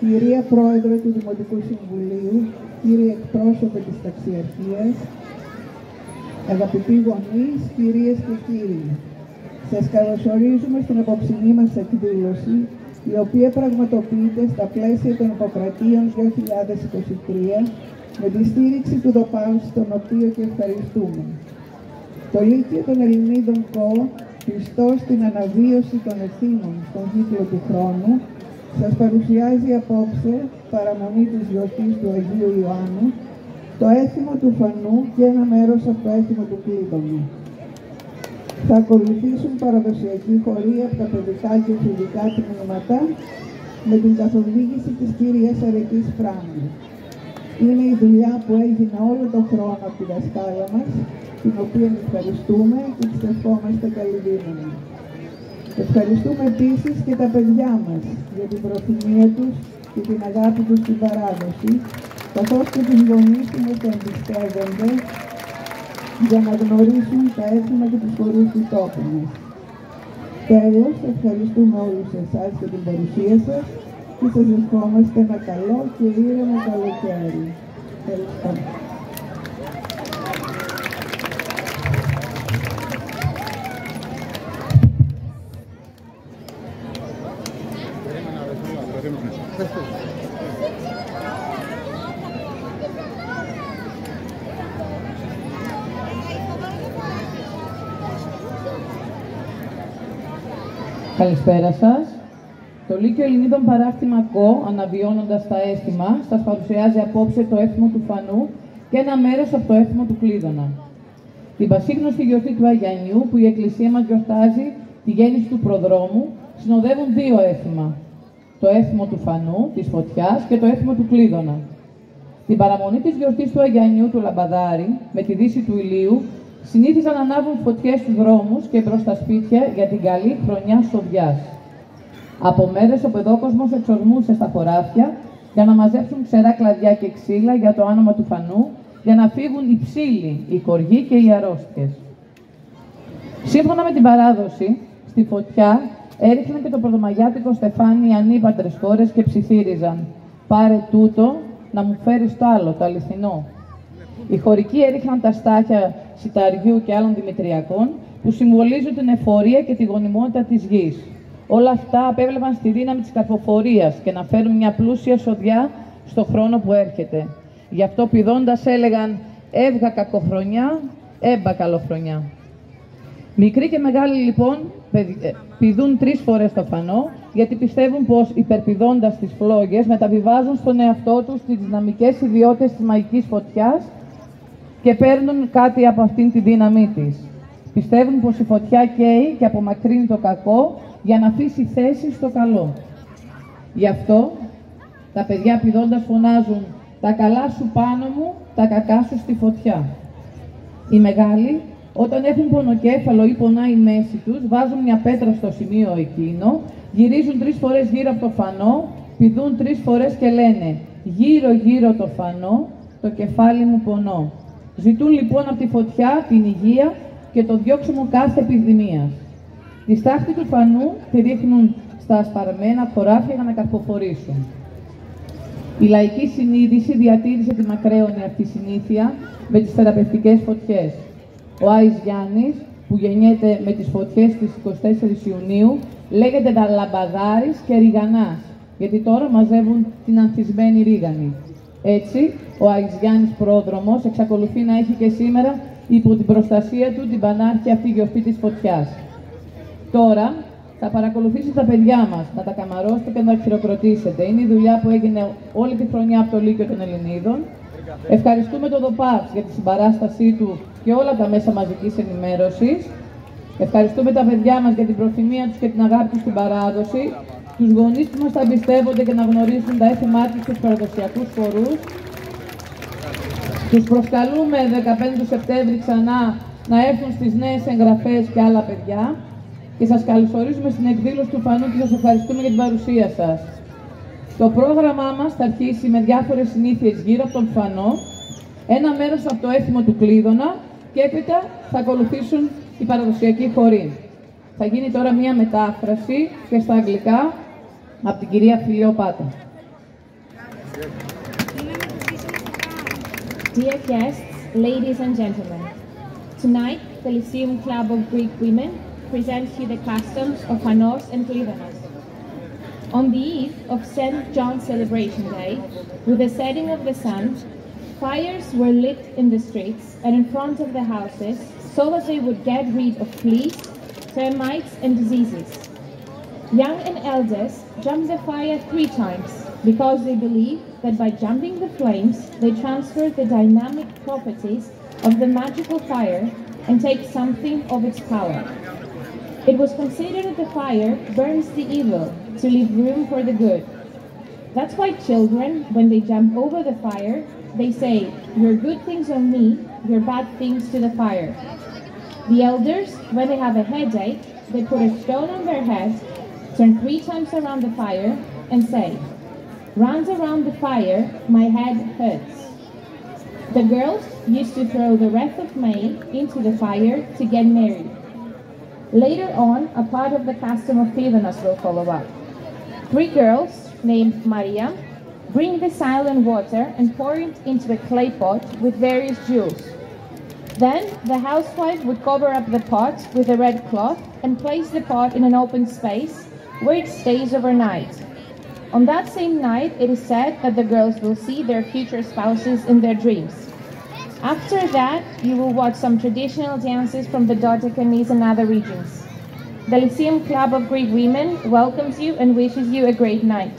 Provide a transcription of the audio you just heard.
κυρία Πρόεδρε του Δημοτικού Συμβουλίου, κύριε εκπρόσωπε της Ταξιαρχίας, αγαπητοί γονείς, κυρίες και κύριοι. Σας καλωσορίζουμε στην απόψινή μας εκδήλωση, η οποία πραγματοποιείται στα πλαίσια των Υποκρατείων 2023, με τη στήριξη του ΔΟΠΑΟ, στον οποίο και ευχαριστούμε. Το Λύκειο των Ελληνίδων ΚΟ, πιστό στην αναβίωση των ευθύνων στον κύκλο του χρόνου, σας παρουσιάζει απόψε παραμονή της γιορτής του Αγίου Ιωάννου, το έθιμο του Φανού και ένα μέρος από το έθιμο του Κλείδωνου. Θα ακολουθήσουν παραδοσιακή χωρία από τα παιδικά και φιλικά τμήματα με την καθοδήγηση της κυρίας Αρετής Φράγκου. Είναι η δουλειά που έγινε όλο τον χρόνο από τη δασκάλα μας, την οποία ευχαριστούμε και της ευχόμαστε καλή δύναμη. Ευχαριστούμε επίσης και τα παιδιά μας για την προθυμία τους και την αγάπη τους στην παράδοση, καθώς και τους γονείς που μας εμπιστεύονται για να γνωρίσουν τα έθιμα και τους χωρούς του τόπου μας. Τέλος, ευχαριστούμε όλους εσάς για την παρουσία σας και σας ευχόμαστε ένα καλό και ήρεμο καλοκαίρι. Ευχαριστώ. Καλησπέρα σας. Το Λύκειο Ελληνίδων Παράκτημα ΚΟ, αναβιώνοντας τα έθιμα, σας παρουσιάζει απόψε το έθιμο του Φανού και ένα μέρος από το έθιμο του Κλείδωνα. Την πασίγνωστη γιορτή του Αγιανιού, που η Εκκλησία μας γιορτάζει τη γέννηση του προδρόμου, συνοδεύουν δύο έθιμα. Το έθιμο του Φανού, της Φωτιάς και το έθιμο του Κλείδωνα. Την παραμονή της γιορτής του Αγιανιού του Λαμπαδάρη, με τη δύση του ηλίου, συνήθιζαν να ανάβουν φωτιές στους δρόμους και προς τα σπίτια για την καλή χρονιά σοδιάς. Από μέρες ο παιδόκοσμος εξορμούσε στα χωράφια για να μαζέψουν ξερά κλαδιά και ξύλα για το άνομα του φανού, για να φύγουν οι ψήλοι, οι κοργοί και οι αρρώστιες. Σύμφωνα με την παράδοση, στη φωτιά έριχναν και το πρωτομαγιάτικο στεφάνι οι ανήπαντρες χώρες και ψιθύριζαν «Πάρε τούτο, να μου φέρεις το άλλο, το αληθινό». Οι χωρικοί έριχναν τα στάχια σιταριού και άλλων δημητριακών που συμβολίζουν την εφορία και τη γονιμότητα της γης. Όλα αυτά απέβλεπαν στη δύναμη της καρποφορίας και να φέρουν μια πλούσια σοδιά στο χρόνο που έρχεται. Γι' αυτό πηδώντας έλεγαν «Έβγα κακοχρονιά, έμπα καλοχρονιά». Μικροί και μεγάλοι λοιπόν ε, πηδούν τρεις φορές το φανό, γιατί πιστεύουν πως υπερπηδώντας τις φλόγες μεταβιβάζουν στον εαυτό τους τις δυναμικές ιδιότητες της μαγικής φωτιάς και παίρνουν κάτι από αυτήν τη δύναμή της. Πιστεύουν πως η φωτιά καίει και απομακρύνει το κακό για να αφήσει θέση στο καλό. Γι' αυτό τα παιδιά πηδώντας φωνάζουν «Τα καλά σου πάνω μου, τα κακά σου στη φωτιά». Οι μεγάλοι, όταν έχουν πονοκέφαλο ή πονάει η μέση τους, βάζουν μια πέτρα στο σημείο εκείνο, γυρίζουν τρεις φορές γύρω από το φανό, πηδούν τρεις φορές και λένε «Γύρω γύρω το φανό, το κεφάλι μου πονώ». Ζητούν λοιπόν από τη φωτιά την υγεία και το διώξιμο κάθε επιδημίας. Τη στάχτη του φανού τη ρίχνουν στα ασπαρμένα χωράφια για να καρποφορήσουν. Η λαϊκή συνείδηση διατήρησε τη μακραίωνη αυτή συνήθεια με τις θεραπευτικές φωτιές. Ο Άης Γιάννης, που γεννιέται με τις φωτιές της 24 Ιουνίου, λέγεται Λαμπαδάρης και Ριγανάς, γιατί τώρα μαζεύουν την ανθισμένη ρίγανη. Έτσι, ο Άγιος Γιάννης Πρόδρομος εξακολουθεί να έχει και σήμερα υπό την προστασία του την πανάρχια αυτή γιορτή της φωτιάς. Τώρα θα παρακολουθήσετε τα παιδιά μας, να τα καμαρώσετε και να τα χειροκροτήσετε. Είναι η δουλειά που έγινε όλη τη χρονιά από το Λύκειο των Ελληνίδων. Ευχαριστούμε τον ΔΟΠΑΠΣ για τη συμπαράστασή του και όλα τα μέσα μαζικής ενημέρωσης. Ευχαριστούμε τα παιδιά μας για την προθυμία τους και την αγάπη τους στην παράδοση τους γονείς που μας τα εμπιστεύονται και να γνωρίσουν τα έθιμά τους στους παραδοσιακούς χορούς. Τους προσκαλούμε 15 του Σεπτέμβρη ξανά να έρθουν στις νέες εγγραφές και άλλα παιδιά και σας καλωσορίζουμε στην εκδήλωση του Φανού και σας ευχαριστούμε για την παρουσία σας. Το πρόγραμμά μας θα αρχίσει με διάφορες συνήθειες γύρω από τον Φανό, ένα μέρος από το έθιμο του Κλείδωνα και έπειτα θα ακολουθήσουν οι παραδοσιακοί χοροί. Θα γίνει τώρα μία μετάφραση και στα αγγλικά από την κυρία Φιλιοπάτα. Dear guests, ladies and gentlemen, tonight the Lyceum Club of Greek Women presents you the customs of Hanos and Klidanos. On the eve of St. John's Celebration Day, with the setting of the sun, fires were lit in the streets and in front of the houses so that they would get rid of fleas, termites, and diseases. Young and elders jump the fire three times because they believe that by jumping the flames, they transfer the dynamic properties of the magical fire and take something of its power. It was considered that the fire burns the evil to leave room for the good. That's why children, when they jump over the fire, they say, Your good things on me, your bad things to the fire. The elders, when they have a headache, they put a stone on their head, turn three times around the fire, and say, Round around the fire, my head hurts. The girls used to throw the wreath of May into the fire to get married. Later on, a part of the custom of Clivanas will follow up. Three girls, named Maria, bring the silent water and pour it into a clay pot with various jewels. Then the housewife would cover up the pot with a red cloth and place the pot in an open space where it stays overnight. On that same night, it is said that the girls will see their future spouses in their dreams. After that, you will watch some traditional dances from the Dodecanese and other regions. The Lyceum Club of Greek Women welcomes you and wishes you a great night.